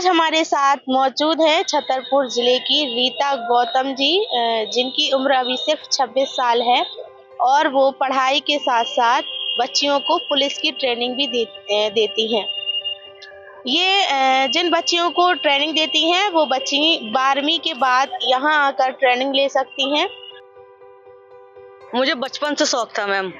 आज हमारे साथ मौजूद है छतरपुर ज़िले की रीता गौतम जी जिनकी उम्र अभी सिर्फ़ 26 साल है और वो पढ़ाई के साथ साथ बच्चियों को पुलिस की ट्रेनिंग भी दे, देती हैं। ये जिन बच्चियों को ट्रेनिंग देती हैं वो बच्ची बारहवीं के बाद यहाँ आकर ट्रेनिंग ले सकती हैं। मुझे बचपन से शौक था मैम।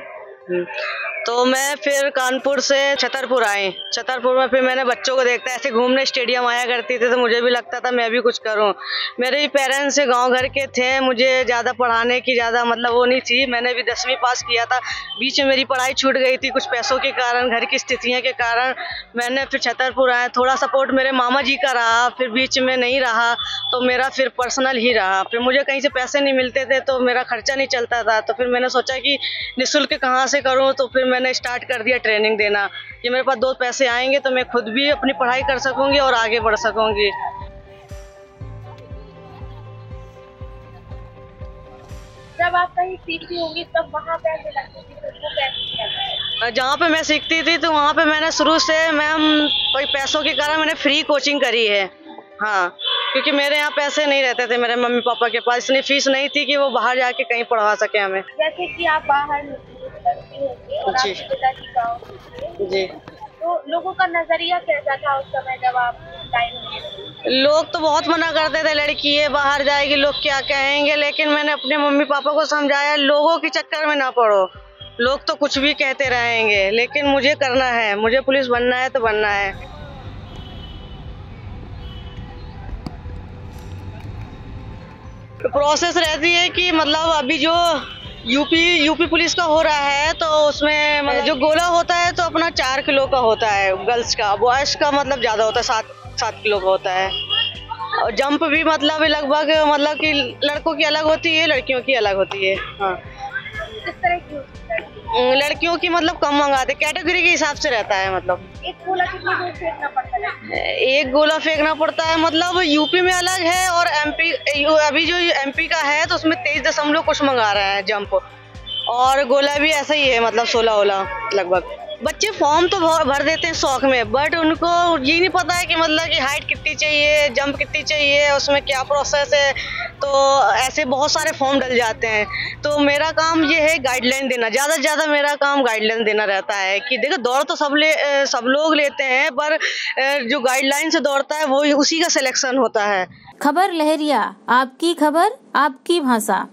तो मैं फिर कानपुर से छतरपुर आई। छतरपुर में फिर मैंने बच्चों को देखता, ऐसे घूमने स्टेडियम आया करती थी तो मुझे भी लगता था मैं भी कुछ करूँ। मेरे पेरेंट्स गाँव घर के थे, मुझे ज़्यादा पढ़ाने की ज़्यादा मतलब वो नहीं थी। मैंने भी दसवीं पास किया था। बीच में मेरी पढ़ाई छूट गई थी कुछ पैसों के कारण, घर की स्थितियों के कारण। मैंने फिर छतरपुर आया। थोड़ा सपोर्ट मेरे मामा जी का रहा, फिर बीच में नहीं रहा तो मेरा फिर पर्सनल ही रहा। फिर मुझे कहीं से पैसे नहीं मिलते थे तो मेरा खर्चा नहीं चलता था। तो फिर मैंने सोचा कि निःशुल्क कहाँ से करूँ? तो फिर मैंने स्टार्ट कर दिया ट्रेनिंग देना। कि मेरे पास दो पैसे आएँगे तो मैं खुद भी अपनी पढ़ाई कर सकूँगी और आगे बढ़ सकूँगी। जब आप कहीं सीखती होंगी तब वहाँ पैसे लगते थे तो कैसे जहाँ पे मैं सीखती थी तो वहाँ पे मैंने शुरू से मैम कोई पैसों के कारण मैंने फ्री कोचिंग करी है। हाँ क्योंकि मेरे यहाँ पैसे नहीं रहते थे मेरे मम्मी पापा के पास। इतनी फ़ीस नहीं थी कि वो बाहर जाके कहीं पढ़वा सके हमें। जैसे कि आप बाहर जी। जी। तो लोगों का नज़रिया कैसा था उस समय जब आप टाइम लोग तो बहुत मना करते थे लड़की है बाहर जाएगी लोग क्या कहेंगे? लेकिन मैंने अपने मम्मी पापा को समझाया लोगों के चक्कर में ना पड़ो। लोग तो कुछ भी कहते रहेंगे लेकिन मुझे करना है। मुझे पुलिस बनना है तो बनना है। प्रोसेस रहती है कि मतलब अभी जो यूपी यूपी पुलिस का हो रहा है तो उसमें मतलब जो गोला होता है तो अपना चार किलो का होता है, गर्ल्स का। बॉयज़ का मतलब ज़्यादा होता है, सात सात किलो का होता है। और जंप भी मतलब लगभग मतलब कि लड़कों की अलग होती है, लड़कियों की अलग होती है हाँ। किस तरह लड़कियों की मतलब कम मंगाते कैटेगरी के हिसाब से रहता है मतलब। एक गोला कितनी दूर फेंकना पड़ता है एक गोला फेंकना पड़ता है मतलब यूपी में अलग है और एमपी अभी जो एमपी का है तो उसमें तेईस दशमलव कुछ मंगा रहे हैं जंप और गोला भी ऐसा ही है मतलब सोलह वोला लगभग। बच्चे फॉर्म तो भर देते हैं शौक में बट उनको ये नहीं पता है कि मतलब कि हाइट कितनी चाहिए जंप कितनी चाहिए, उसमें क्या प्रोसेस है। तो ऐसे बहुत सारे फॉर्म डल जाते हैं। तो मेरा काम ये है गाइडलाइन देना। ज़्यादा से ज़्यादा मेरा काम गाइडलाइन देना रहता है कि देखो, दौड़ तो सब ले, सब लोग लेते हैं, पर जो गाइडलाइन से दौड़ता है, वो उसी का सिलेक्शन होता है। खबर लहरिया, आपकी खबर, आपकी भाषा।